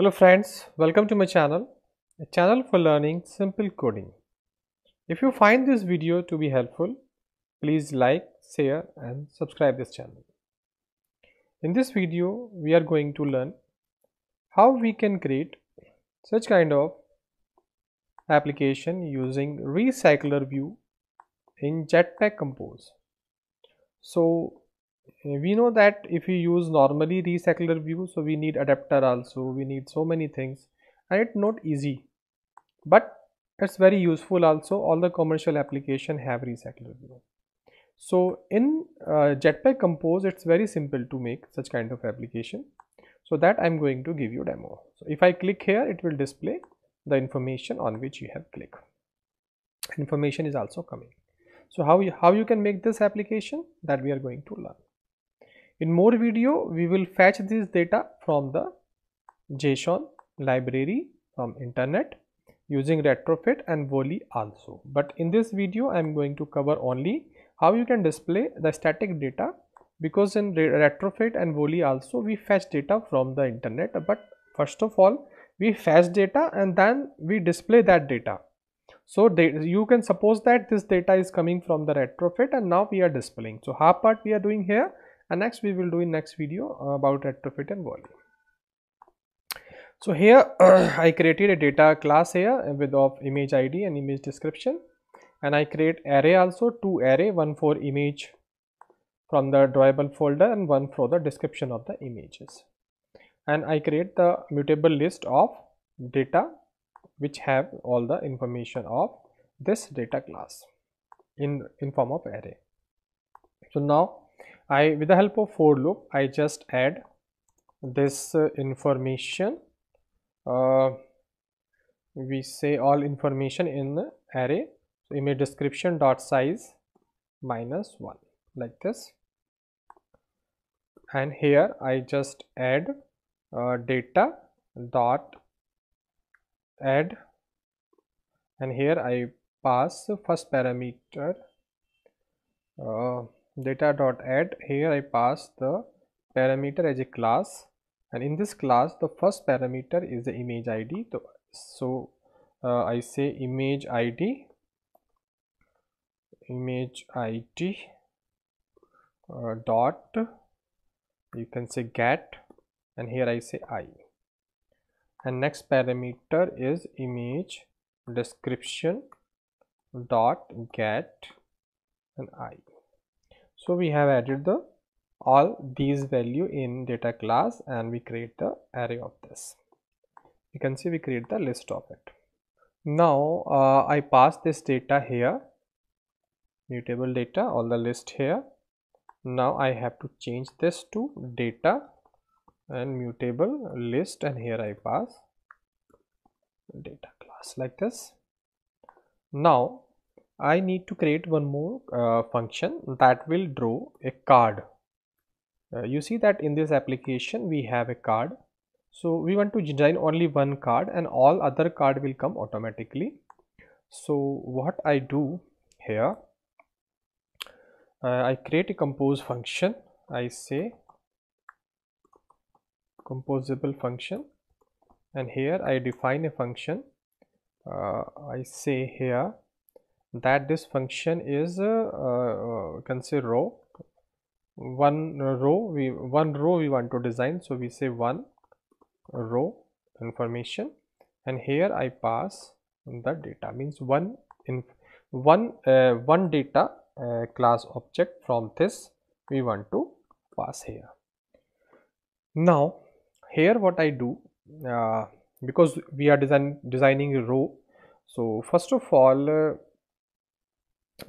Hello friends, welcome to my channel, a channel for learning simple coding. If you find this video to be helpful, please like, share and subscribe this channel. In this video, we are going to learn how we can create such kind of application using recycler view in Jetpack Compose. So we know that if we use normally recycler view so we need adapter also we need so many things and it's not easy. But it's very useful also all the commercial application have recycler view. So in uh, jetpack compose it's very simple to make such kind of application. So that i'm going to give you demo. So if i click here it will display the information on which you have clicked. Information is also coming. So how you how you can make this application that we are going to learn in more video, we will fetch this data from the JSON library from internet using retrofit and volley also. But in this video, I am going to cover only how you can display the static data because in retrofit and volley also we fetch data from the internet. But first of all, we fetch data and then we display that data. So you can suppose that this data is coming from the retrofit and now we are displaying. So half part we are doing here and next we will do in next video about retrofit and volley so here i created a data class here with of image id and image description. And i create array also two array one for image from the drawable folder and one for the description of the images. And i create the mutable list of data which have all the information of this data class in in form of array. So now I with the help of for loop I just add this uh, information. Uh, we say all information in the array. So image description dot size minus 1 like this. And here I just add uh, data dot add. And here I pass first parameter uh, data dot add here I pass the parameter as a class. And in this class the first parameter is the image id so, uh, I say image id image id uh, dot you can say get. And here I say i. And next parameter is image description dot get and i so we have added the all these value in data class and we create the array of this. You can see we create the list of it. Now uh, i pass this data here mutable data all the list here. Now i have to change this to data and mutable list and here i pass data class like this. Now I need to create one more uh, function that will draw a card. Uh, you see that in this application we have a card. So we want to design only one card and all other card will come automatically. So what I do here, uh, I create a compose function. I say composable function and here I define a function. Uh, I say here that this function is uh, uh, can row. One row we one row we want to design so we say one row information. And here i pass the data means one in one uh, one data uh, class object from this we want to pass here. Now here what i do uh, because we are design designing a row so first of all uh,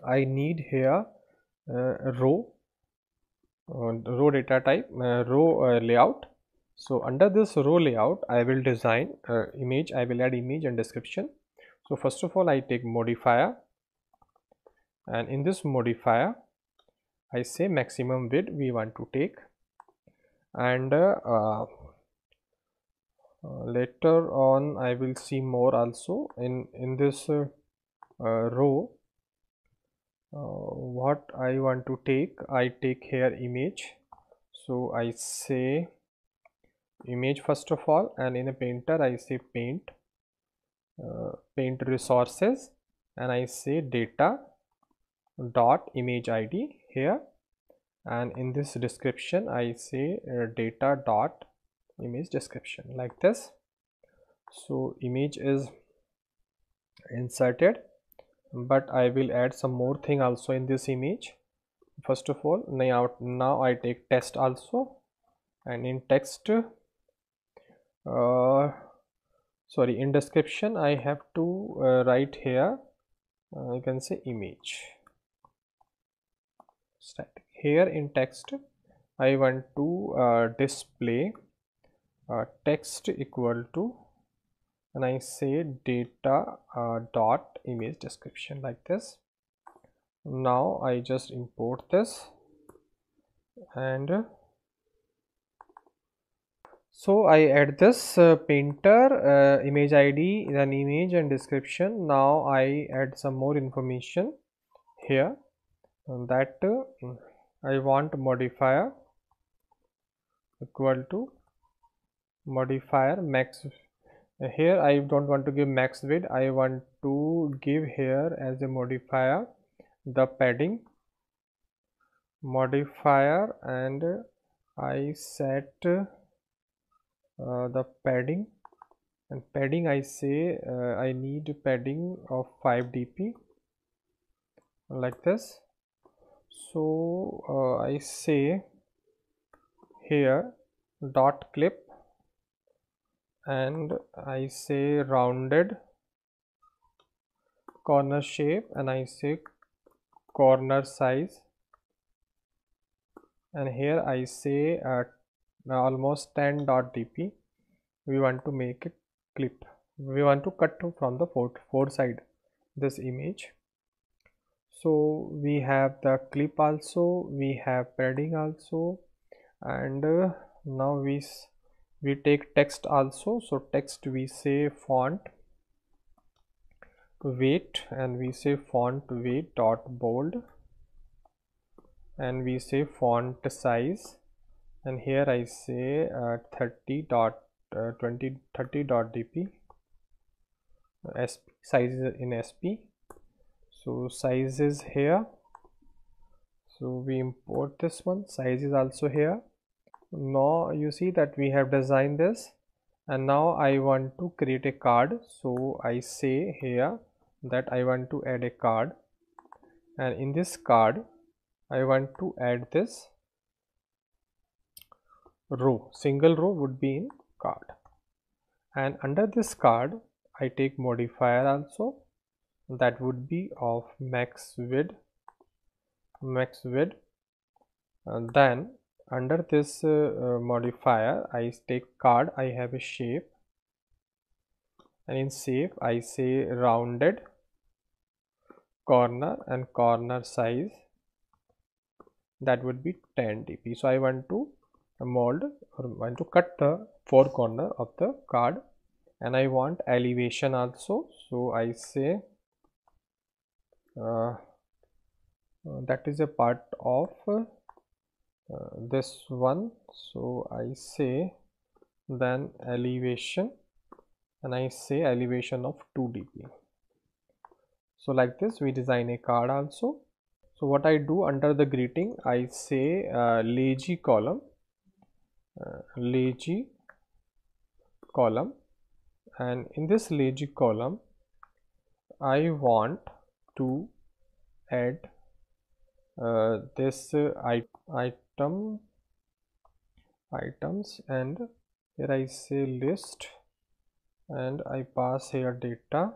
I need here uh, row uh, row data type uh, row uh, layout. So under this row layout I will design uh, image. I will add image and description. So first of all I take modifier. And in this modifier I say maximum width we want to take. And uh, later on I will see more also. In in this row uh, what I want to take I take here image. So I say image first of all and in a painter I say paint. Uh, paint resources and I say data dot image id here. And in this description I say uh, data dot image description like this. So image is inserted but I will add some more thing also in this image. First of all now now I take text also. And in text uh, sorry in description I have to uh, write here uh, you can say image. Static here in text I want to uh, display uh, text equal to and I say data uh, dot image description like this. Now I just import this. And so I add this uh, painter uh, image ID then image and description. Now I add some more information here. That uh, I want modifier equal to modifier max here I don't want to give max width. I want to give here as a modifier the padding. Modifier and I set uh, the padding. And padding I say uh, I need padding of 5 dp like this. So uh, I say here dot clip and I say rounded corner shape and I say corner size. And here I say uh, almost 10 dot dp we want to make it clip. We want to cut from the four, four side this image. So we have the clip also we have padding also and uh, now we we take text also. So text we say font weight and we say font weight dot bold and we say font size. And here I say uh, 30 dot uh, 20 30 dot dp SP size in SP so size is here. So we import this one. Size is also here now you see that we have designed this. And now I want to create a card. So I say here that I want to add a card. And in this card I want to add this row. Single row would be in card. And under this card I take modifier also. That would be of max width max width and then under this uh, uh, modifier I take card I have a shape. And in shape I say rounded corner and corner size. That would be 10 dp so I want to mold or want to cut the four corner of the card. And I want elevation also. So I say uh, that is a part of uh, this one so I say then elevation and I say elevation of 2 dp so like this we design a card also. So what I do under the greeting I say uh, column uh, column and in this lazy column I want to add uh, this uh, item items and here I say list and I pass here data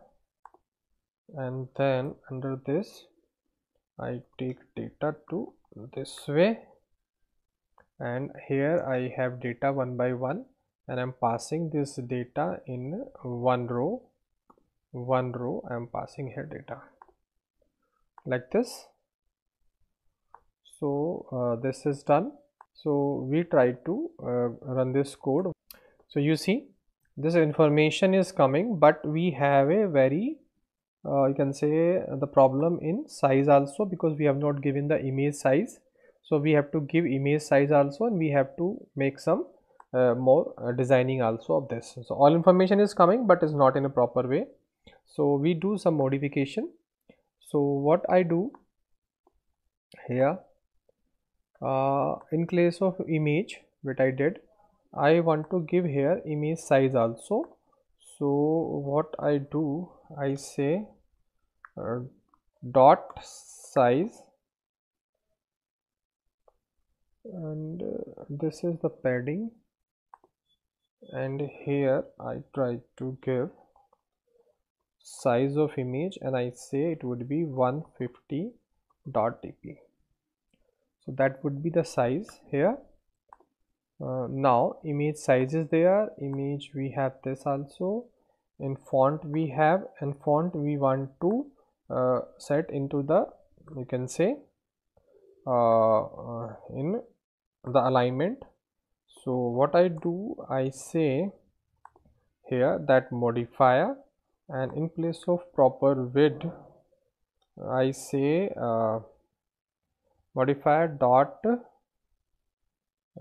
and then under this I take data to this way and here I have data one by one and I'm passing this data in one row one row I'm passing here data. Like this so uh, this is done. So we try to uh, run this code. So you see this information is coming but we have a very uh, you can say the problem in size also because we have not given the image size. So we have to give image size also and we have to make some uh, more uh, designing also of this. So all information is coming but is not in a proper way. So we do some modification. So what I do here uh, in place of image what I did I want to give here image size also. So what I do I say uh, dot size. And uh, this is the padding. And here I try to give size of image and I say it would be 150 dot dp so that would be the size here. Uh, now image size is there image we have this also. In font we have. And font we want to uh, set into the you can say uh, uh in the alignment. So what I do I say here that modifier and in place of proper width I say uh, modifier dot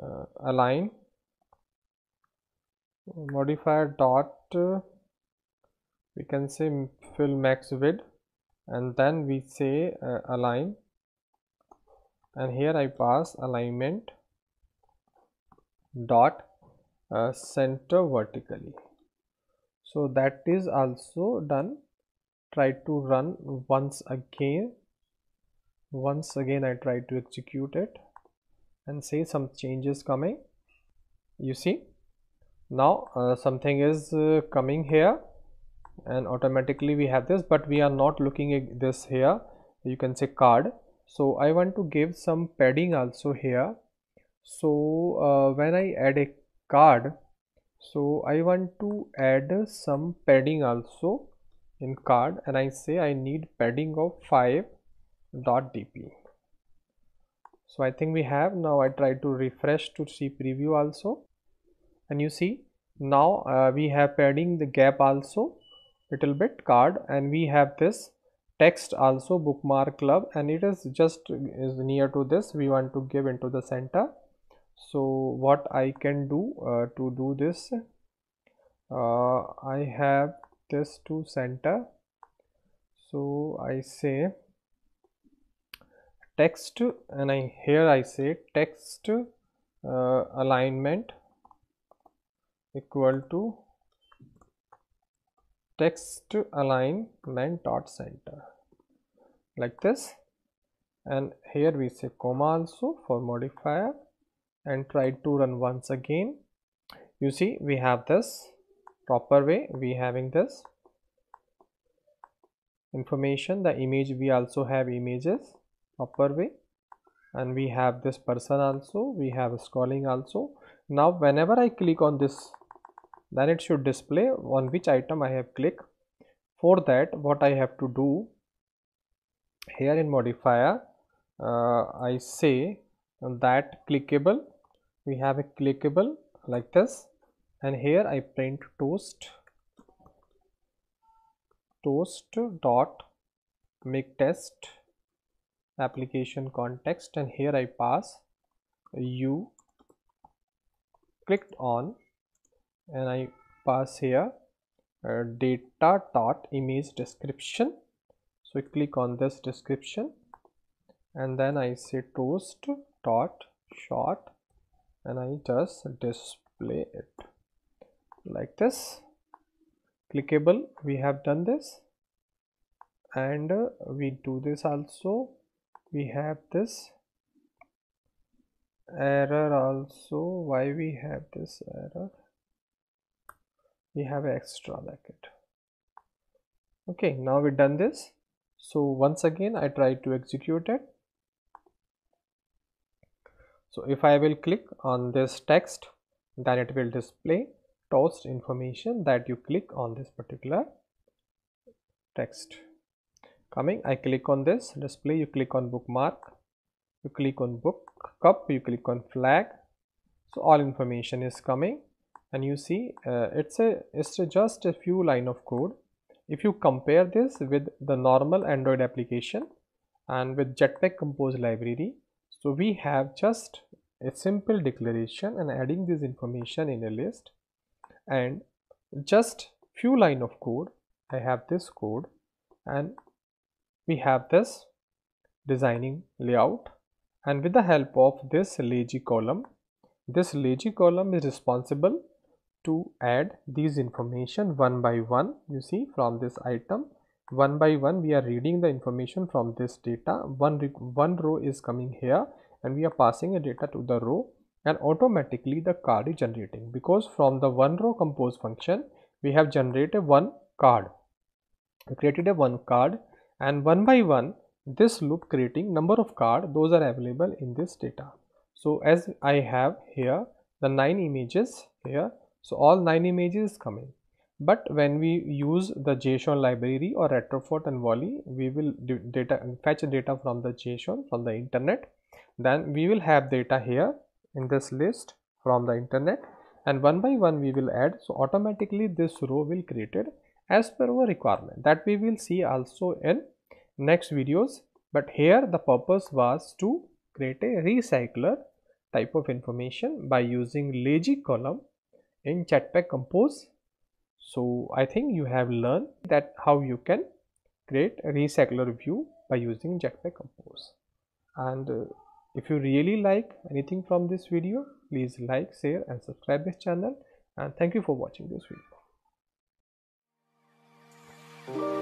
uh, align modifier dot uh, we can say fill max width and then we say uh, align. And here I pass alignment dot uh, center vertically. So that is also done. Try to run once again once again I try to execute it and say some changes coming. You see? Now uh, something is uh, coming here and automatically we have this but we are not looking at this here. You can say card. So I want to give some padding also here. So uh, when I add a card so I want to add some padding also in card and I say I need padding of 5 dot dp. So I think we have now I try to refresh to see preview also. And you see now uh, we have padding the gap also little bit card and we have this text also bookmark club and it is just is near to this we want to give into the center. So what I can do uh, to do this uh, I have this to center. So I say text and I here I say text uh, alignment equal to text alignment dot center. Like this. And here we say comma also for modifier and try to run once again. You see we have this proper way. We having this information. The image we also have images proper way. And we have this person also we have scrolling also. Now whenever i click on this then it should display on which item i have clicked. For that what i have to do here in modifier uh, i say that clickable we have a clickable like this. And here I print toast toast dot make text application context and here I pass you clicked on and I pass here uh, data dot image description. So I click on this description and then I say toast dot short and I just display it like this. Clickable we have done this and uh, we do this also we have this error also. Why we have this error? We have extra bracket. Okay now we've done this. So once again I try to execute it. So if I will click on this text then it will display toast information that you click on this particular text coming. I click on this display. You click on bookmark. You click on book cup. You click on flag. So all information is coming. And you see uh, it's a it's a just a few line of code. If you compare this with the normal android application and with jetpack compose library so we have just a simple declaration and adding this information in a list. And just few line of code. I have this code. And we have this designing layout and with the help of this lazy column this lazy column is responsible to add these information one by one you see from this item. One by one we are reading the information from this data. One one row is coming here and we are passing a data to the row and automatically the card is generating. Because from the one row compose function we have generated one card. We created a one card and one by one this loop creating number of card those are available in this data. So as i have here the nine images here so all nine images coming. But when we use the json library or retrofit and volley we will data fetch data from the json from the internet. Then we will have data here in this list from the internet. And one by one we will add so automatically this row will created as per our requirement. That we will see also in next videos. But here the purpose was to create a recycler type of information by using lazy column in jetpack compose. So i think you have learned that how you can create a recycler view by using jetpack compose. And uh, if you really like anything from this video please like share and subscribe this channel. And thank you for watching this video Thank you.